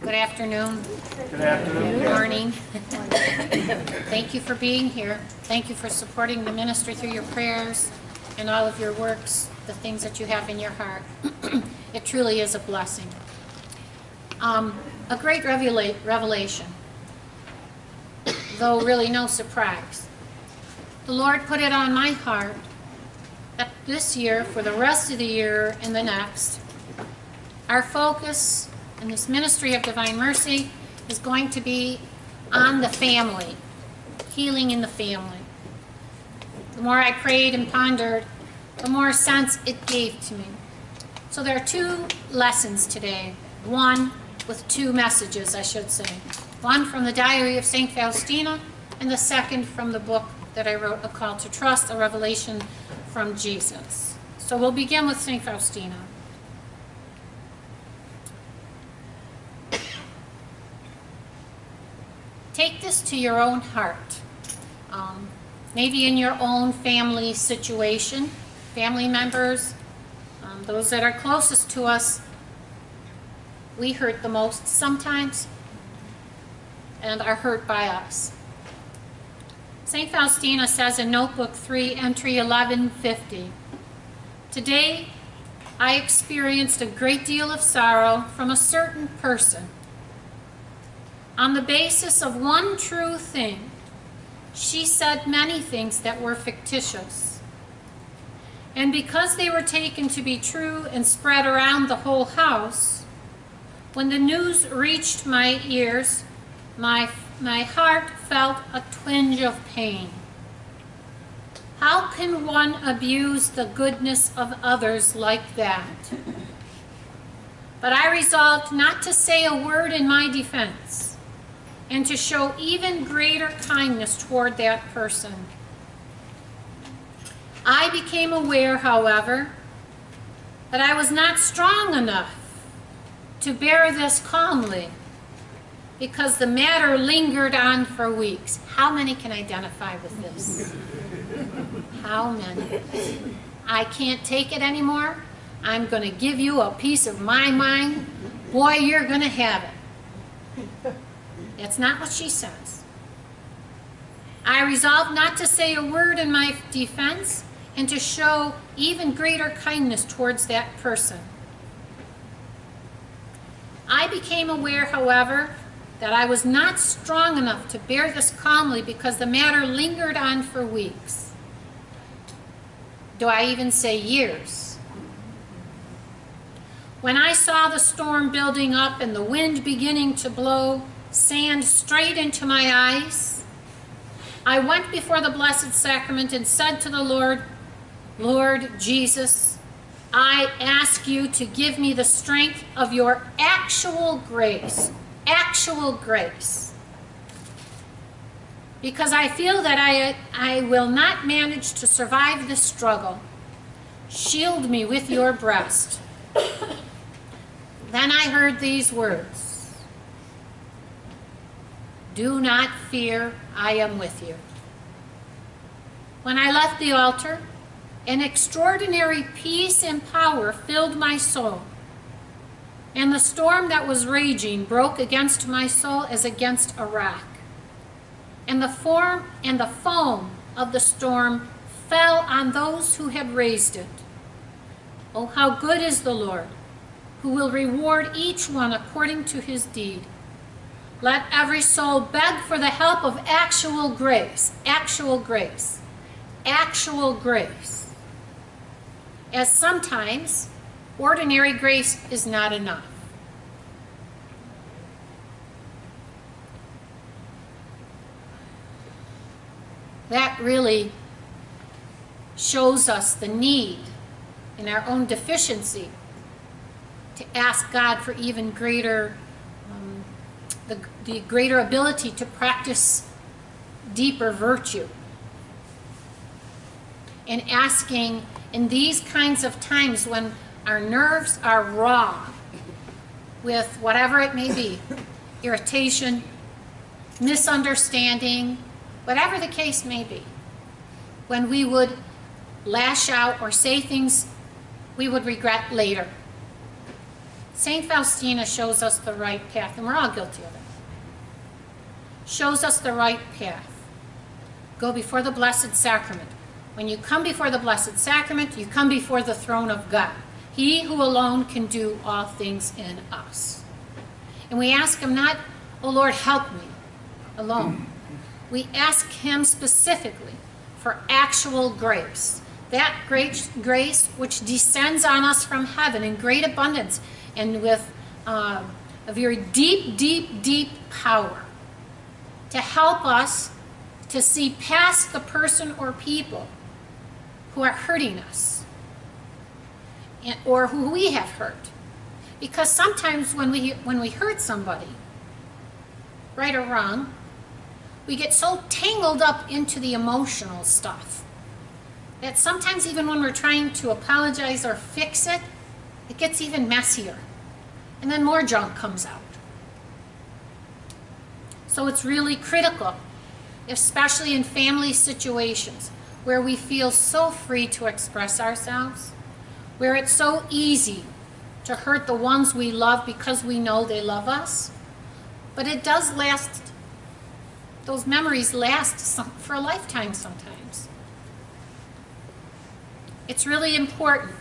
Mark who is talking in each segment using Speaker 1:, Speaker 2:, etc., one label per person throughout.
Speaker 1: Good afternoon,
Speaker 2: Good afternoon.
Speaker 1: good morning. Thank you for being here. Thank you for supporting the ministry through your prayers and all of your works, the things that you have in your heart. It truly is a blessing. Um, A great revela- revelation, though really no surprise. The Lord put it on my heart that this year, for the rest of the year and the next, our focus in this ministry of divine mercy is going to be on the family, healing in the family. The more I prayed and pondered, the more sense it gave to me. So there are two lessons today. One with two messages, I should say. One from the Diary of St. Faustina, and the second from the book that I wrote, A Call to Trust, a revelation from Jesus. So we'll begin with St. Faustina. Take this to your own heart. Um, maybe in your own family situation, family members, um, those that are closest to us, we hurt the most sometimes and are hurt by us. St. Faustina says in Notebook 3, entry 1150, Today I experienced a great deal of sorrow from a certain person on the basis of one true thing, she said many things that were fictitious. And because they were taken to be true and spread around the whole house, when the news reached my ears, my, my heart felt a twinge of pain. How can one abuse the goodness of others like that? But I resolved not to say a word in my defense and to show even greater kindness toward that person. I became aware, however, that I was not strong enough to bear this calmly because the matter lingered on for weeks. How many can identify with this? How many? I can't take it anymore. I'm going to give you a piece of my mind. Boy, you're going to have it. That's not what she says. I resolved not to say a word in my defense and to show even greater kindness towards that person. I became aware, however, that I was not strong enough to bear this calmly because the matter lingered on for weeks. Do I even say years? When I saw the storm building up and the wind beginning to blow, sand straight into my eyes. I went before the Blessed Sacrament and said to the Lord, Lord Jesus, I ask you to give me the strength of your actual grace, actual grace. Because I feel that I, I will not manage to survive this struggle. Shield me with your breast. Then I heard these words do not fear, I am with you. When I left the altar, an extraordinary peace and power filled my soul. And the storm that was raging broke against my soul as against a rock. And the form and the foam of the storm fell on those who had raised it. Oh, how good is the Lord, who will reward each one according to his deed. Let every soul beg for the help of actual grace, actual grace, actual grace. As sometimes ordinary grace is not enough. That really shows us the need in our own deficiency to ask God for even greater the, the greater ability to practice deeper virtue. And asking in these kinds of times when our nerves are raw with whatever it may be irritation, misunderstanding, whatever the case may be when we would lash out or say things we would regret later. St. Faustina shows us the right path, and we're all guilty of it. Shows us the right path. Go before the Blessed Sacrament. When you come before the Blessed Sacrament, you come before the throne of God. He who alone can do all things in us. And we ask Him not, oh Lord, help me alone. We ask Him specifically for actual grace. That great grace which descends on us from heaven in great abundance and with uh, a very deep, deep, deep power to help us to see past the person or people who are hurting us or who we have hurt. Because sometimes when we, when we hurt somebody, right or wrong, we get so tangled up into the emotional stuff that sometimes even when we're trying to apologize or fix it, it gets even messier. And then more junk comes out. So it's really critical, especially in family situations where we feel so free to express ourselves, where it's so easy to hurt the ones we love because we know they love us. But it does last, those memories last some, for a lifetime sometimes. It's really important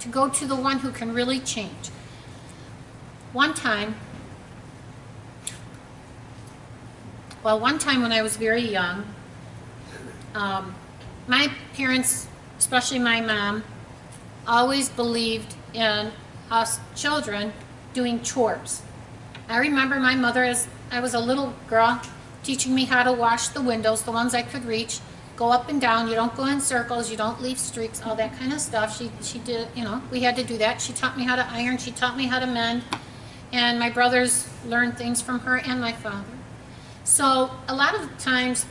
Speaker 1: to go to the one who can really change. One time, well, one time when I was very young, um, my parents, especially my mom, always believed in us children doing chores. I remember my mother, as I was a little girl, teaching me how to wash the windows, the ones I could reach, go up and down, you don't go in circles, you don't leave streaks, all that kind of stuff. She, she did, you know, we had to do that. She taught me how to iron, she taught me how to mend, and my brothers learned things from her and my father. So a lot of times,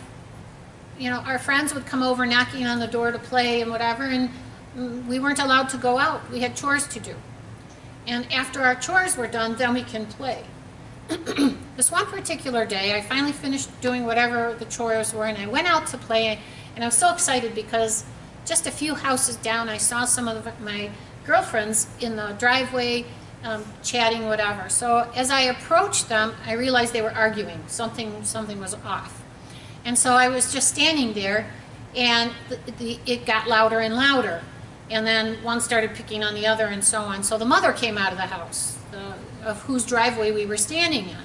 Speaker 1: you know, our friends would come over knocking on the door to play and whatever, and we weren't allowed to go out. We had chores to do. And after our chores were done, then we can play. this one particular day, I finally finished doing whatever the chores were, and I went out to play, and I was so excited because just a few houses down, I saw some of my girlfriends in the driveway um, chatting, whatever. So as I approached them, I realized they were arguing. Something, something was off. And so I was just standing there, and the, the, it got louder and louder. And then one started picking on the other, and so on. So the mother came out of the house, the, of whose driveway we were standing on.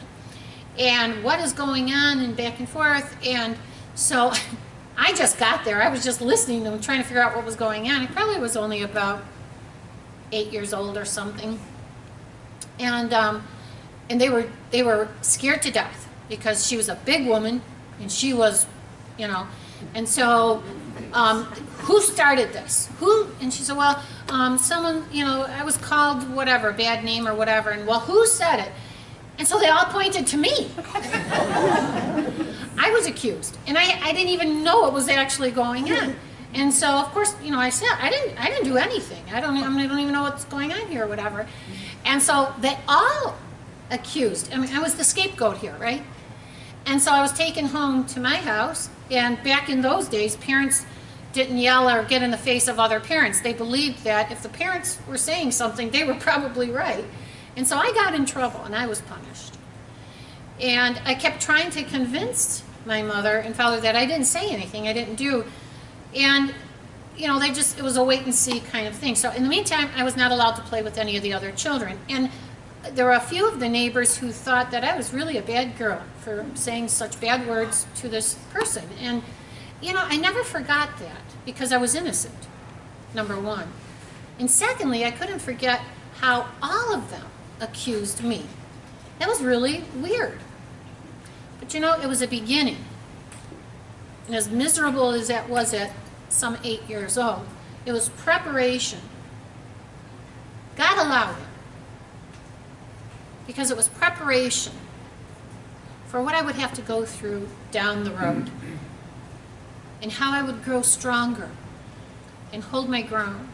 Speaker 1: And what is going on, and back and forth. And so I just got there. I was just listening to them, trying to figure out what was going on. I probably was only about eight years old or something and um, and they were they were scared to death because she was a big woman and she was, you know, and so um, who started this? Who? And she said, well, um, someone, you know, I was called whatever, bad name or whatever, and well, who said it? And so they all pointed to me. I was accused, and I, I didn't even know what was actually going on. And so, of course, you know, I said I didn't I didn't do anything. I don't I, mean, I don't even know what's going on here or whatever. And so they all accused. I mean, I was the scapegoat here, right? And so I was taken home to my house. And back in those days, parents didn't yell or get in the face of other parents. They believed that if the parents were saying something, they were probably right. And so I got in trouble and I was punished. And I kept trying to convince my mother and father that I didn't say anything, I didn't do. And you know, they just, it was a wait and see kind of thing. So in the meantime, I was not allowed to play with any of the other children. And there were a few of the neighbors who thought that I was really a bad girl for saying such bad words to this person. And, you know, I never forgot that because I was innocent, number one. And secondly, I couldn't forget how all of them accused me. That was really weird. But you know, it was a beginning. And as miserable as that was at some eight years old. It was preparation. God allowed it because it was preparation for what I would have to go through down the road and how I would grow stronger and hold my ground.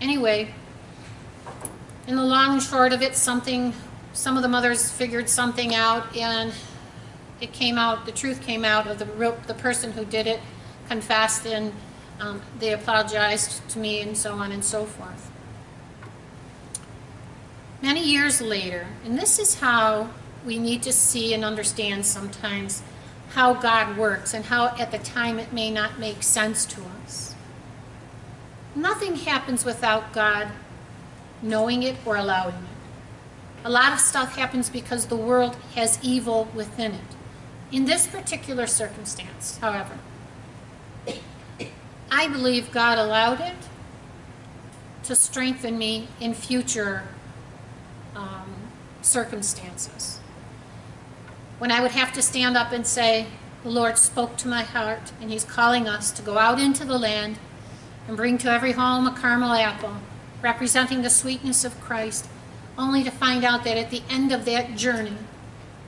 Speaker 1: Anyway, in the long and short of it, something, some of the mothers figured something out and it came out, the truth came out of the, the person who did it confessed and um, they apologized to me and so on and so forth. Many years later, and this is how we need to see and understand sometimes how God works and how at the time it may not make sense to us. Nothing happens without God knowing it or allowing it. A lot of stuff happens because the world has evil within it. In this particular circumstance, however, I believe God allowed it to strengthen me in future um, circumstances. When I would have to stand up and say, The Lord spoke to my heart, and He's calling us to go out into the land and bring to every home a caramel apple, representing the sweetness of Christ, only to find out that at the end of that journey,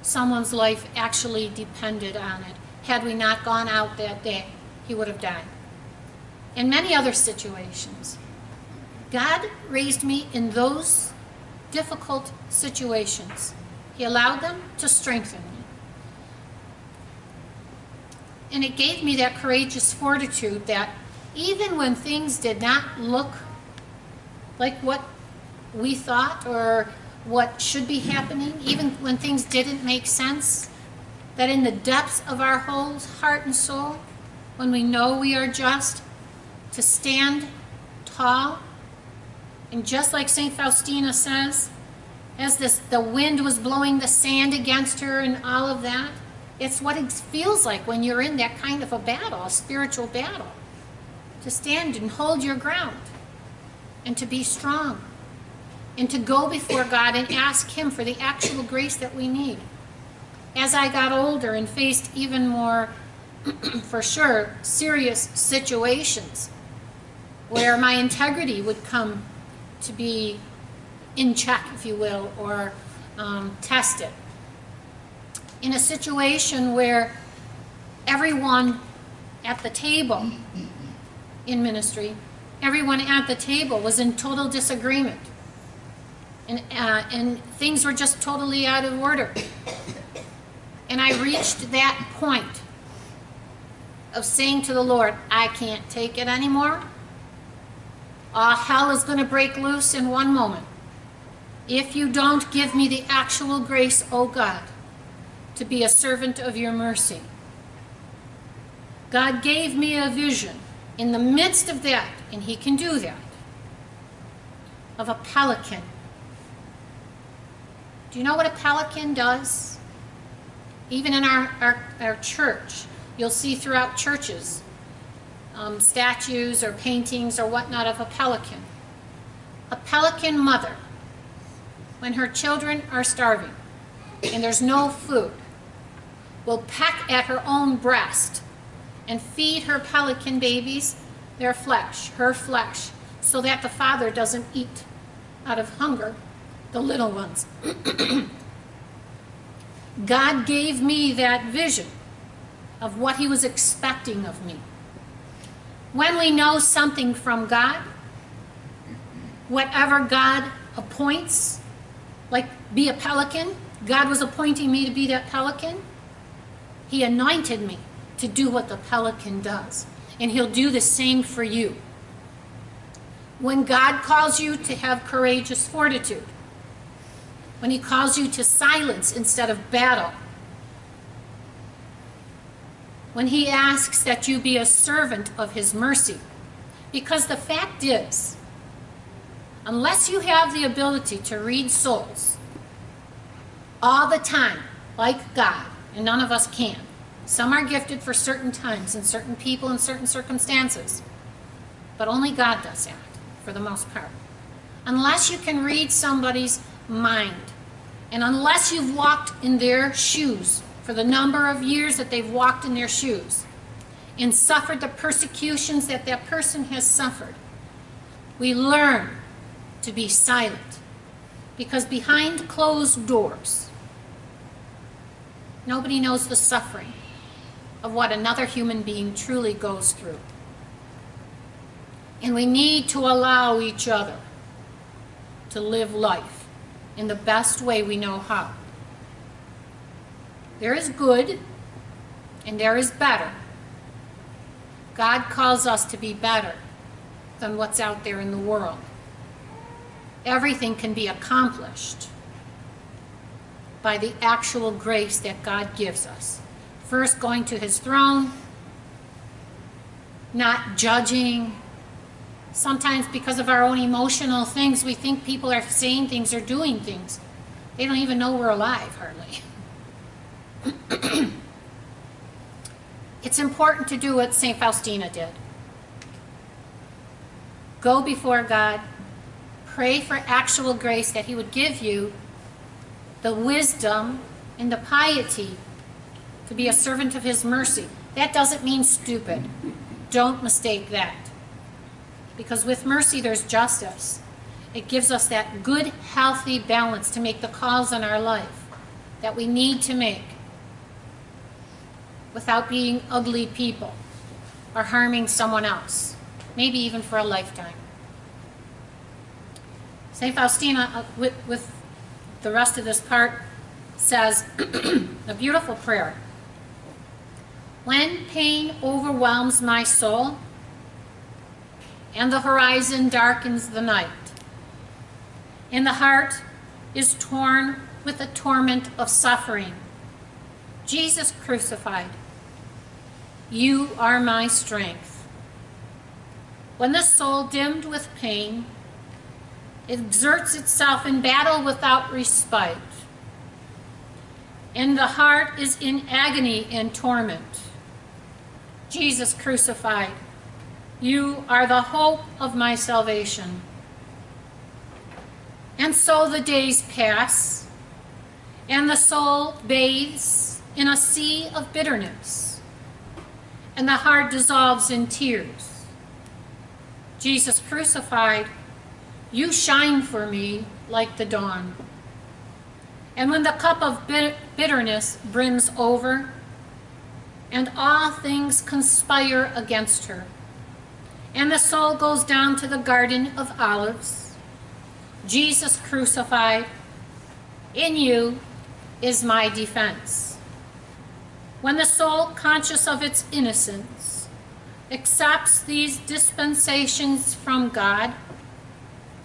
Speaker 1: someone's life actually depended on it. Had we not gone out that day, he would have died. In many other situations, God raised me in those difficult situations. He allowed them to strengthen me. And it gave me that courageous fortitude that even when things did not look like what we thought or what should be happening, even when things didn't make sense, that in the depths of our whole heart and soul, when we know we are just, to stand tall, and just like St. Faustina says, as this, the wind was blowing the sand against her and all of that, it's what it feels like when you're in that kind of a battle, a spiritual battle to stand and hold your ground and to be strong and to go before God and ask Him for the actual grace that we need. As I got older and faced even more, for sure, serious situations where my integrity would come to be in check, if you will, or um, tested. In a situation where everyone at the table in ministry, everyone at the table was in total disagreement. And, uh, and things were just totally out of order. And I reached that point of saying to the Lord, I can't take it anymore. All hell is going to break loose in one moment. If you don't give me the actual grace, O oh God, to be a servant of your mercy. God gave me a vision in the midst of that, and he can do that, of a pelican. Do you know what a pelican does? Even in our, our, our church, you'll see throughout churches um, statues or paintings or whatnot of a pelican. A pelican mother, when her children are starving and there's no food, will peck at her own breast and feed her pelican babies their flesh, her flesh, so that the father doesn't eat out of hunger the little ones. God gave me that vision of what he was expecting of me. When we know something from God, whatever God appoints, like be a pelican, God was appointing me to be that pelican, he anointed me to do what the pelican does. And he'll do the same for you. When God calls you to have courageous fortitude, when he calls you to silence instead of battle, when he asks that you be a servant of his mercy. Because the fact is, unless you have the ability to read souls all the time, like God, and none of us can, some are gifted for certain times and certain people and certain circumstances. But only God does that, for the most part. Unless you can read somebody's mind, and unless you've walked in their shoes for the number of years that they've walked in their shoes, and suffered the persecutions that that person has suffered, we learn to be silent. Because behind closed doors, nobody knows the suffering of what another human being truly goes through. And we need to allow each other to live life in the best way we know how. There is good and there is better. God calls us to be better than what's out there in the world. everything can be accomplished by the actual grace that God gives us. First, going to his throne, not judging. Sometimes, because of our own emotional things, we think people are saying things or doing things. They don't even know we're alive, hardly. it's important to do what St. Faustina did go before God, pray for actual grace that He would give you the wisdom and the piety to be a servant of His mercy. That doesn't mean stupid. Don't mistake that. Because with mercy, there's justice. It gives us that good, healthy balance to make the calls in our life that we need to make without being ugly people or harming someone else maybe even for a lifetime. St. Faustina, uh, with, with the rest of this part, says a beautiful prayer. When pain overwhelms my soul and the horizon darkens the night, and the heart is torn with the torment of suffering, Jesus crucified, you are my strength. When the soul, dimmed with pain, exerts itself in battle without respite, and the heart is in agony and torment, Jesus crucified, you are the hope of my salvation. And so the days pass, and the soul bathes in a sea of bitterness, and the heart dissolves in tears. Jesus crucified, you shine for me like the dawn. And when the cup of bitterness brims over, and all things conspire against her, and the soul goes down to the Garden of Olives, Jesus crucified, in you is my defense. When the soul, conscious of its innocence, accepts these dispensations from God,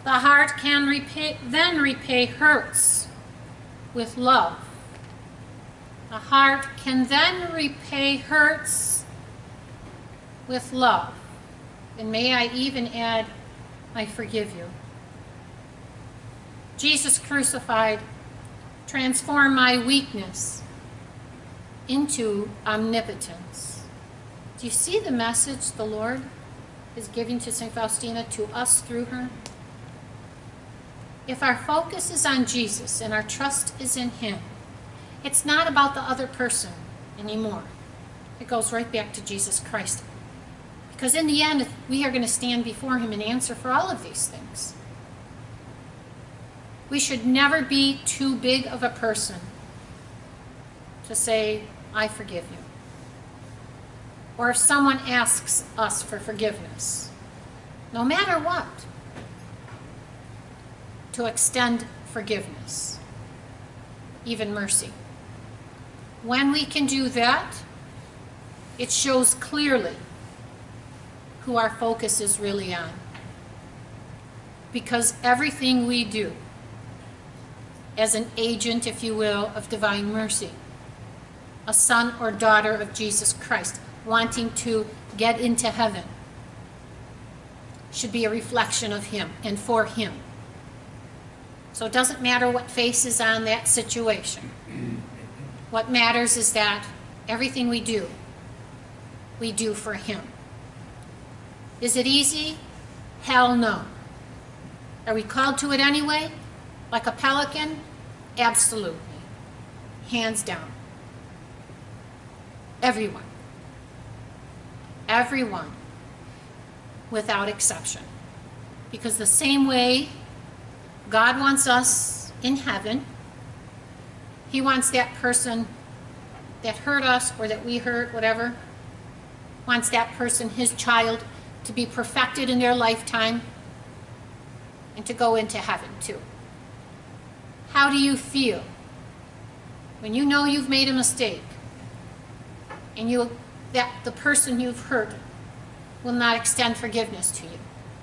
Speaker 1: the heart can repay, then repay hurts with love. The heart can then repay hurts with love. And may I even add, I forgive you. Jesus crucified transformed my weakness into omnipotence. Do you see the message the Lord is giving to St. Faustina to us through her? If our focus is on Jesus and our trust is in Him, it's not about the other person anymore. It goes right back to Jesus Christ. Because in the end, we are going to stand before Him and answer for all of these things. We should never be too big of a person to say, I forgive you or if someone asks us for forgiveness, no matter what, to extend forgiveness, even mercy. When we can do that, it shows clearly who our focus is really on. Because everything we do, as an agent, if you will, of divine mercy, a son or daughter of Jesus Christ, wanting to get into heaven should be a reflection of Him and for Him. So it doesn't matter what face is on that situation. What matters is that everything we do, we do for Him. Is it easy? Hell no. Are we called to it anyway? Like a pelican? Absolutely. Hands down. Everyone everyone without exception. Because the same way God wants us in heaven, He wants that person that hurt us or that we hurt, whatever, wants that person, his child, to be perfected in their lifetime and to go into heaven too. How do you feel when you know you've made a mistake and you that the person you've hurt will not extend forgiveness to you.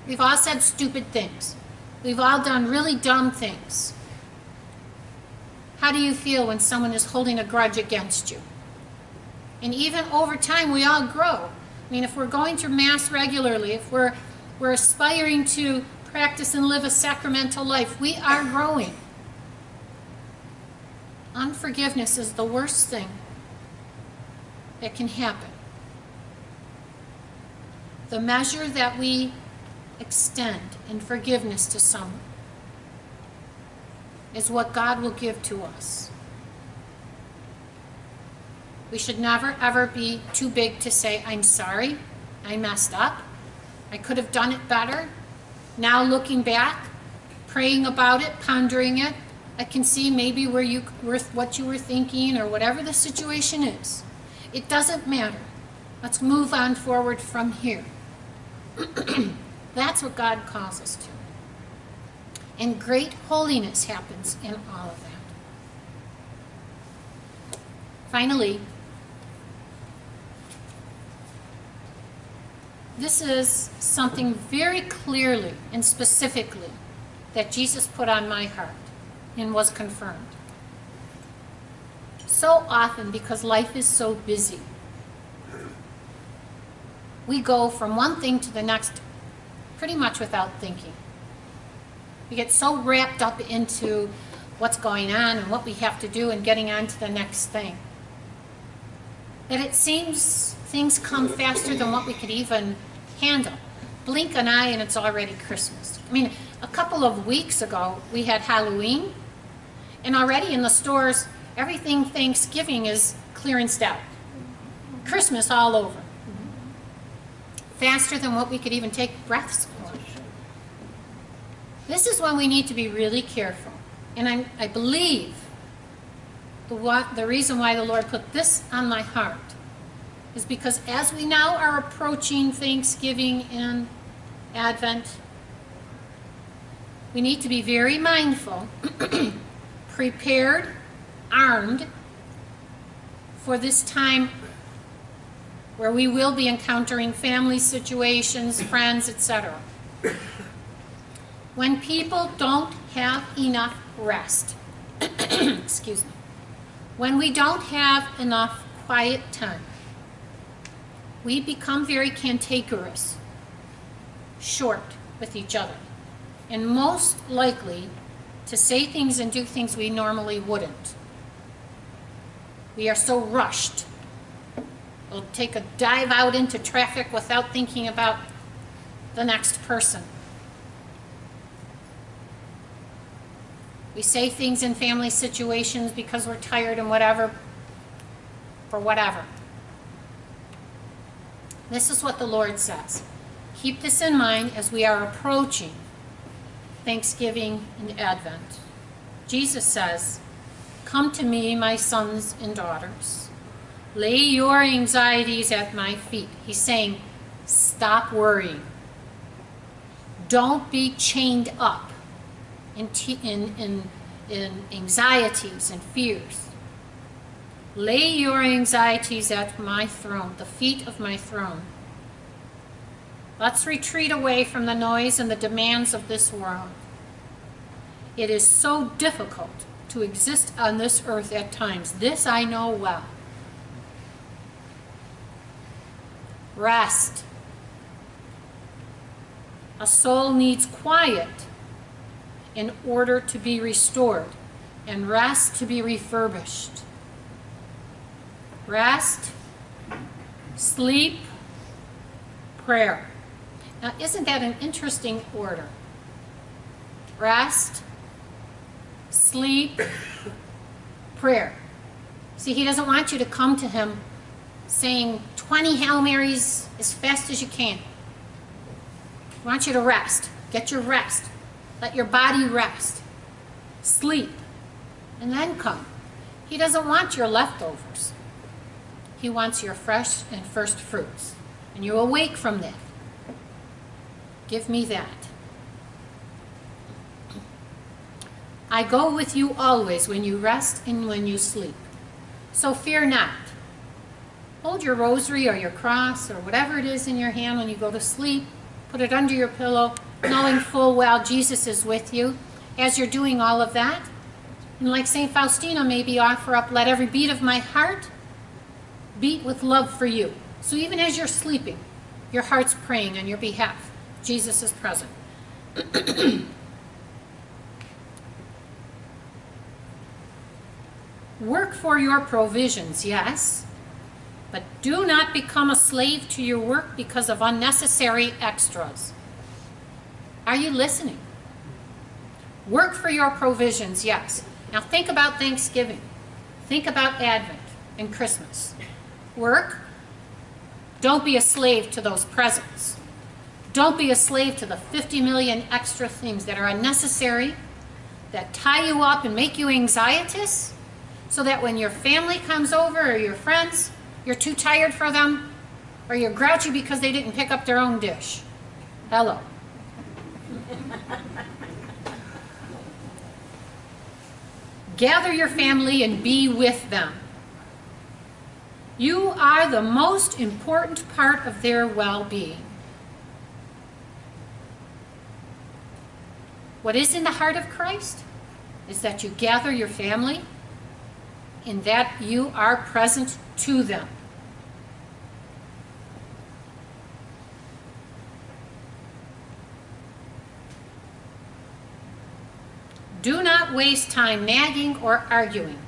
Speaker 1: We've all said stupid things. We've all done really dumb things. How do you feel when someone is holding a grudge against you? And even over time, we all grow. I mean, if we're going to Mass regularly, if we're, we're aspiring to practice and live a sacramental life, we are growing. Unforgiveness is the worst thing that can happen. The measure that we extend in forgiveness to someone is what God will give to us. We should never, ever be too big to say, I'm sorry, I messed up, I could have done it better. Now looking back, praying about it, pondering it, I can see maybe where you were, what you were thinking or whatever the situation is. It doesn't matter. Let's move on forward from here. That's what God calls us to. And great holiness happens in all of that. Finally, this is something very clearly and specifically that Jesus put on my heart and was confirmed. So often, because life is so busy, we go from one thing to the next pretty much without thinking. We get so wrapped up into what's going on and what we have to do and getting on to the next thing that it seems things come faster than what we could even handle. Blink an eye and it's already Christmas. I mean, a couple of weeks ago we had Halloween and already in the stores everything Thanksgiving is clearanced out. Christmas all over. Faster than what we could even take breaths for. This is when we need to be really careful. And I, I believe the, what, the reason why the Lord put this on my heart is because as we now are approaching Thanksgiving and Advent, we need to be very mindful, prepared, armed for this time where we will be encountering family situations, friends, etc. When people don't have enough rest, excuse me, when we don't have enough quiet time, we become very cantankerous, short with each other, and most likely to say things and do things we normally wouldn't. We are so rushed. We'll take a dive out into traffic without thinking about the next person. We say things in family situations because we're tired and whatever, for whatever. This is what the Lord says. Keep this in mind as we are approaching Thanksgiving and Advent. Jesus says, Come to me, my sons and daughters. Lay your anxieties at my feet. He's saying, Stop worrying. Don't be chained up in, in, in, in anxieties and fears. Lay your anxieties at my throne, the feet of my throne. Let's retreat away from the noise and the demands of this world. It is so difficult to exist on this earth at times. This I know well. Rest. A soul needs quiet in order to be restored, and rest to be refurbished. Rest, sleep, prayer. Now, isn't that an interesting order? Rest, sleep, prayer. See, he doesn't want you to come to him saying 20 Hail Marys as fast as you can. He wants you to rest. Get your rest. Let your body rest. Sleep. And then come. He doesn't want your leftovers. He wants your fresh and first fruits. And you awake from that. Give me that. I go with you always when you rest and when you sleep. So fear not. Hold your rosary or your cross or whatever it is in your hand when you go to sleep. Put it under your pillow knowing full well Jesus is with you as you're doing all of that. And like St. Faustina, maybe offer up, let every beat of my heart beat with love for you. So even as you're sleeping, your heart's praying on your behalf. Jesus is present. Work for your provisions, yes, but do not become a slave to your work because of unnecessary extras. Are you listening? Work for your provisions, yes. Now think about Thanksgiving. Think about Advent and Christmas. Work. Don't be a slave to those presents. Don't be a slave to the 50 million extra things that are unnecessary, that tie you up and make you anxietous so that when your family comes over or your friends, you're too tired for them, or you're grouchy because they didn't pick up their own dish. Hello. Gather your family and be with them. You are the most important part of their well-being. What is in the heart of Christ is that you gather your family in that you are present to them. Do not waste time nagging or arguing.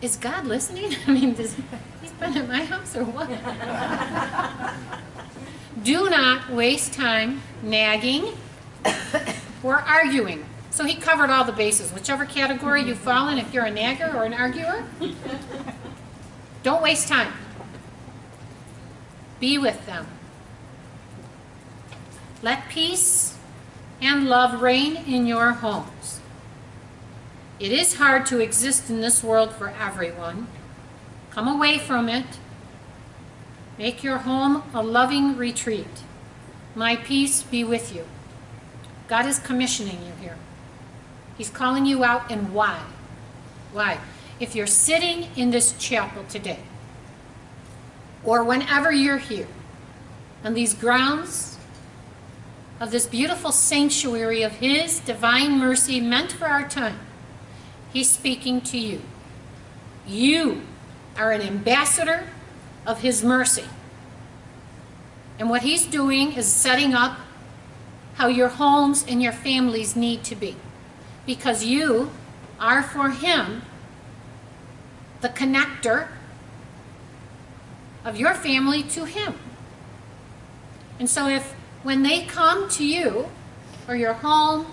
Speaker 1: Is God listening? I mean, does, he's been at my house or what? Do not waste time nagging or arguing. So he covered all the bases. Whichever category you fall in, if you're a nagger or an arguer, don't waste time. Be with them. Let peace and love reign in your homes. It is hard to exist in this world for everyone. Come away from it. Make your home a loving retreat. My peace be with you. God is commissioning you here. He's calling you out, and why? Why? If you're sitting in this chapel today, or whenever you're here, on these grounds of this beautiful sanctuary of His divine mercy meant for our time, He's speaking to you. You are an ambassador of His mercy. And what He's doing is setting up how your homes and your families need to be because you are for him the connector of your family to him. And so if when they come to you or your home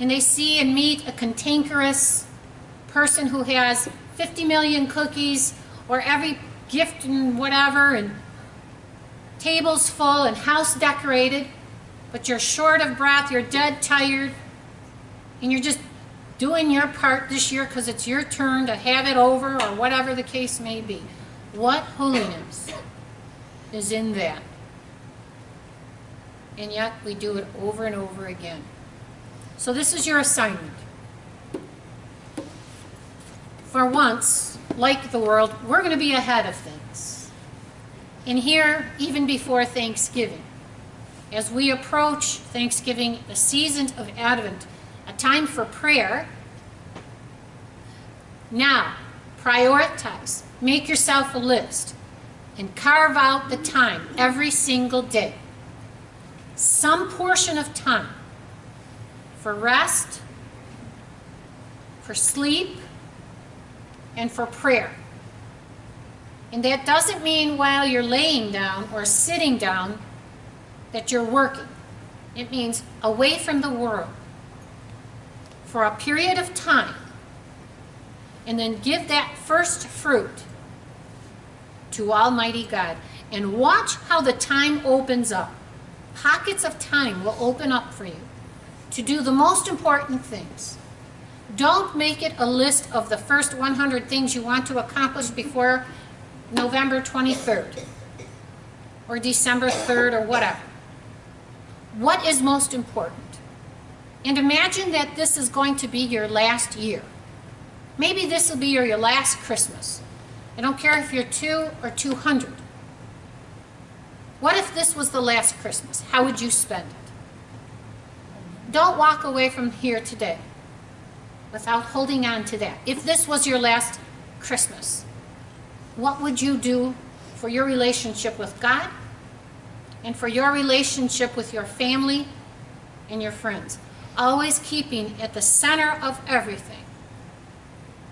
Speaker 1: and they see and meet a cantankerous person who has 50 million cookies or every gift and whatever and tables full and house decorated, but you're short of breath, you're dead tired, and you're just doing your part this year because it's your turn to have it over or whatever the case may be. What holiness is in that? And yet we do it over and over again. So this is your assignment. For once, like the world, we're going to be ahead of things. And here, even before Thanksgiving, as we approach Thanksgiving, the season of Advent, time for prayer. Now, prioritize. Make yourself a list and carve out the time every single day. Some portion of time for rest, for sleep, and for prayer. And that doesn't mean while you're laying down or sitting down that you're working. It means away from the world for a period of time and then give that first fruit to Almighty God and watch how the time opens up. Pockets of time will open up for you to do the most important things. Don't make it a list of the first 100 things you want to accomplish before November 23rd or December 3rd or whatever. What is most important? And imagine that this is going to be your last year. Maybe this will be your, your last Christmas. I don't care if you're two or 200. What if this was the last Christmas? How would you spend it? Don't walk away from here today without holding on to that. If this was your last Christmas, what would you do for your relationship with God and for your relationship with your family and your friends? Always keeping at the center of everything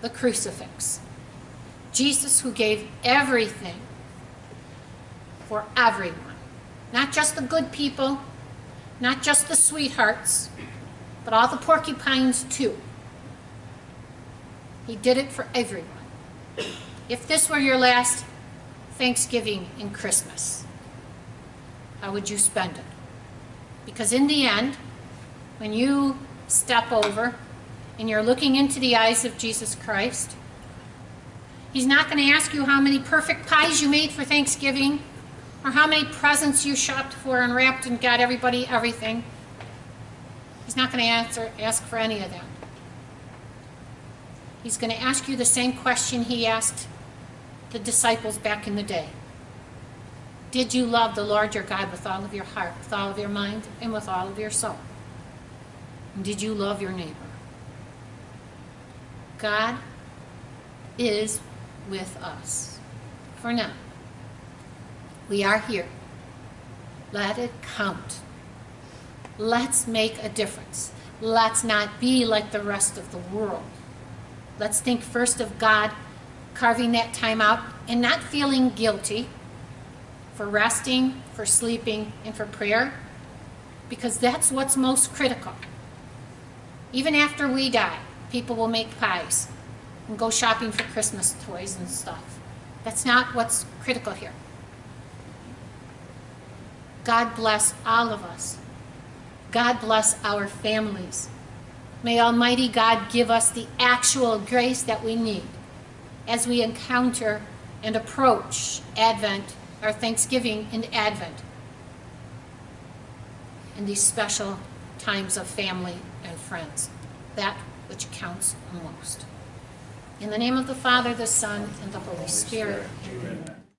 Speaker 1: the crucifix. Jesus, who gave everything for everyone, not just the good people, not just the sweethearts, but all the porcupines too. He did it for everyone. If this were your last Thanksgiving and Christmas, how would you spend it? Because in the end, when you step over and you're looking into the eyes of Jesus Christ, He's not going to ask you how many perfect pies you made for Thanksgiving or how many presents you shopped for and wrapped and got everybody everything. He's not going to answer, ask for any of that. He's going to ask you the same question he asked the disciples back in the day. Did you love the Lord your God with all of your heart, with all of your mind, and with all of your soul? Did you love your neighbor? God is with us for now. We are here. Let it count. Let's make a difference. Let's not be like the rest of the world. Let's think first of God carving that time out and not feeling guilty for resting, for sleeping, and for prayer, because that's what's most critical. Even after we die, people will make pies and go shopping for Christmas toys and stuff. That's not what's critical here. God bless all of us. God bless our families. May Almighty God give us the actual grace that we need as we encounter and approach Advent, our Thanksgiving in Advent, in these special times of family and friends, that which counts most. In the name of the Father, the Son, and the Holy Spirit.
Speaker 2: Amen.